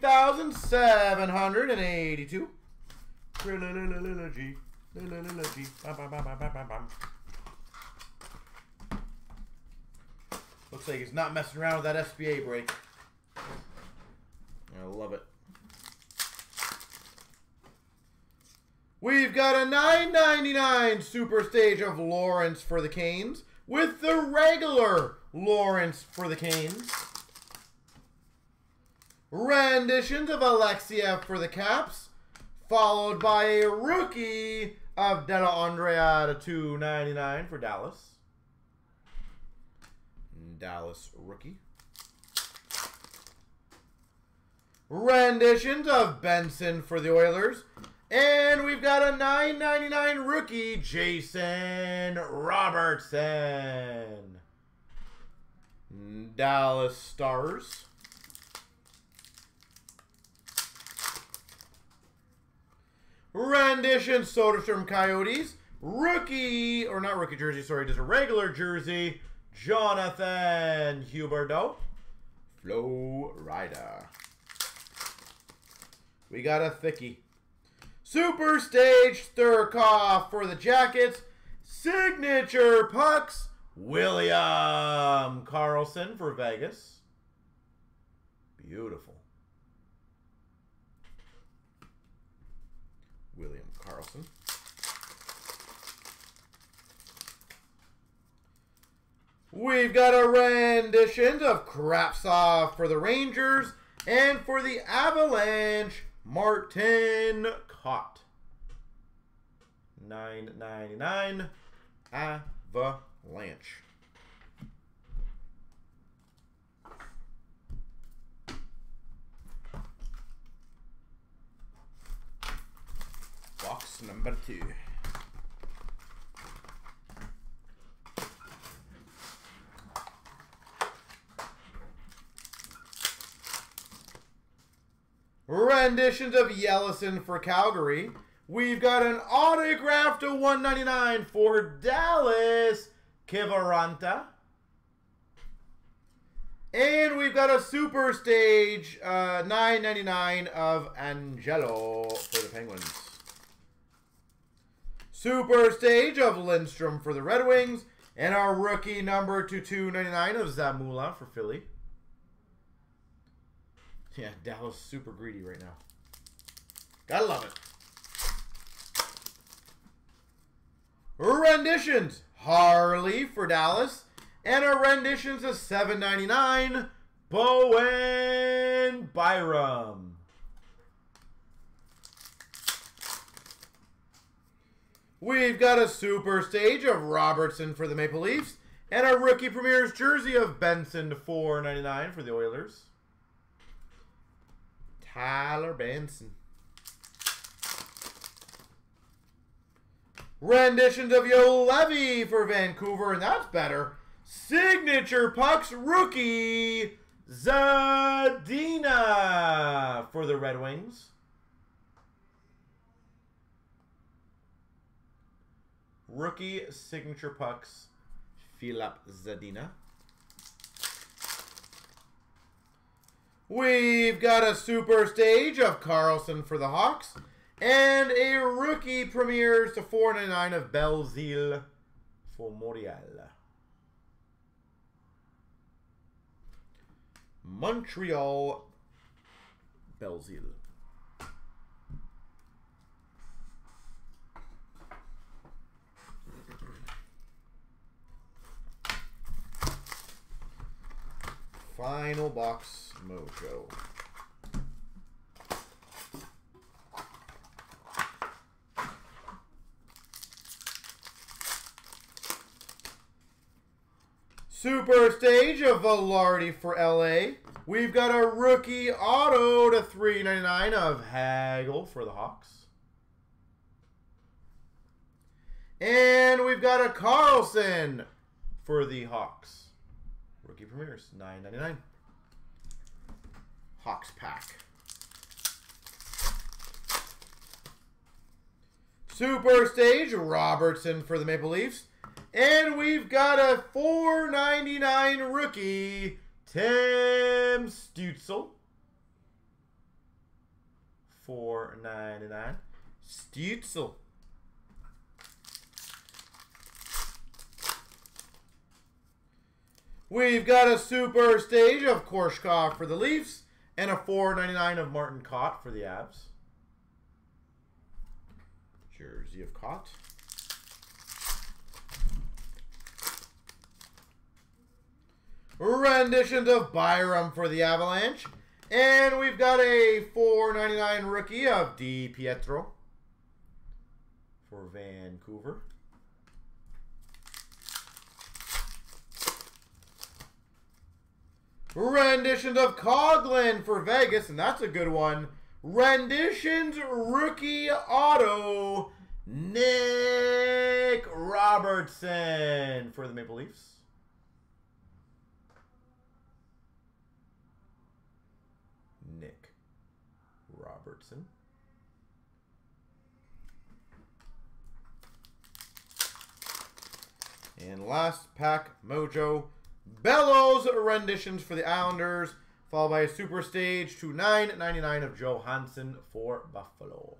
3,782. Trilogy. Trilogy. Bam, bam, bam, bam, bam, bam, bam. Looks like he's not messing around with that SBA break. I love it. We've got a 9.99 Super Stage of Lawrence for the Canes with the regular Lawrence for the Canes. Renditions of Alexeyev for the Caps, followed by a rookie of Dellandrea to 2.99 for Dallas. Dallas rookie. Renditions of Benson for the Oilers. And we've got a 9.99 rookie, Jason Robertson. Dallas Stars. Rendition Soderstrom Coyotes. Rookie, or not rookie jersey, sorry, just a regular jersey. Jonathan Huberdeau. Flow Rider. We got a thickie. Super Stage Sturkov for the Jackets. Signature Pucks. William Karlsson for Vegas. Beautiful. William Karlsson. We've got a rendition of Kravtsov for the Rangers and for the Avalanche, Martin Kaut. 9.99 Avalanche. Number two. Renditions of Yellison for Calgary. We've got an autograph to 199 for Dallas, Kiviranta. And we've got a super stage uh, 999 of Angello for the Penguins. Super stage of Lindstrom for the Red Wings. And our rookie number to 299 of Zamula for Philly. Yeah, Dallas super greedy right now. Gotta love it. Renditions. Harley for Dallas. And our renditions of 7.99. Bowen Byram. We've got a super stage of Robertson for the Maple Leafs. And a rookie premieres jersey of Benson to 4.99 for the Oilers. Tyler Benson. Renditions of Juolevi for Vancouver, and that's better. Signature Pucks rookie Zadina for the Red Wings. Rookie signature pucks, Filip Zadina. We've got a super stage of Carlson for the Hawks. And a rookie premieres to 499 of Belzile for Montreal. Montreal Belzile. Final box mojo. Super stage of Vilardi for LA. We've got a rookie auto to 399 of Hagel for the Hawks. And we've got a Carlson for the Hawks. Rookie premieres, 9.99. Hawks pack. Super stage, Robertson for the Maple Leafs. And we've got a 4.99 rookie, Tim Stützle four ninety nine. Stutzel. We've got a super stage of Korshkov for the Leafs and a 4.99 of Martin Kaut for the Avs. Jersey of Kaut. Renditions of Byram for the Avalanche. And we've got a 4.99 rookie of Di Pietro for Vancouver. Renditions of Coghlan for Vegas, and that's a good one. Renditions rookie auto, Nick Robertson for the Maple Leafs. Nick Robertson. And last pack, Mojo. Bellows renditions for the Islanders, followed by a super stage to 9.99 of Johansson for Buffalo.